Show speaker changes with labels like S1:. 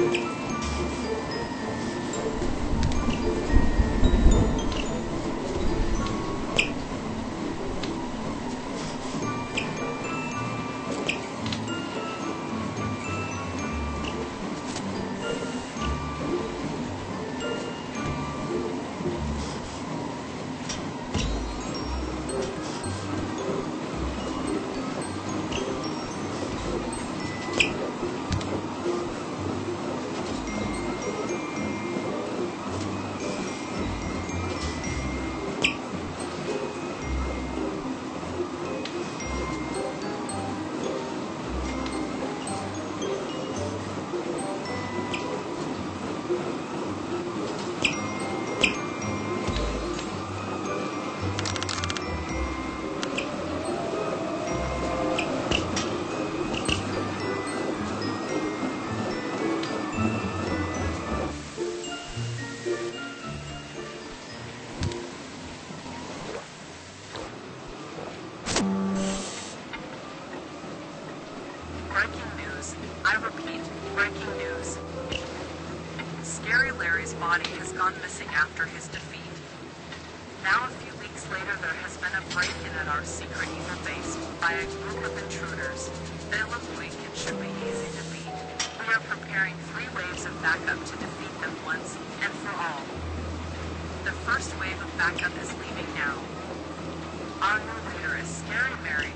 S1: Breaking Larry's body has gone missing after his defeat. Now, a few weeks later, there has been a break-in at our secret evil base by a group of intruders. They look weak and should be easy to beat. We are preparing three waves of backup to defeat them once and for all. The first wave of backup is leaving now. Our new leader is Scary Mary,